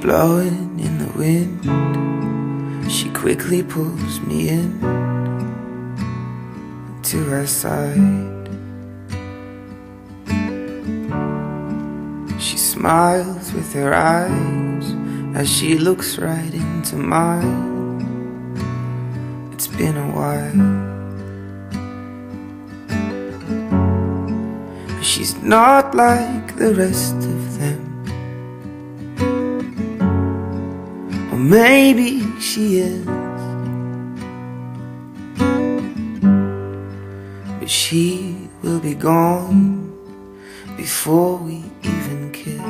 blowing in the wind. She quickly pulls me in to her side. She smiles with her eyes as she looks right into mine. It's been a while. She's not like the rest of Or maybe she is. But she will be gone before we even kiss.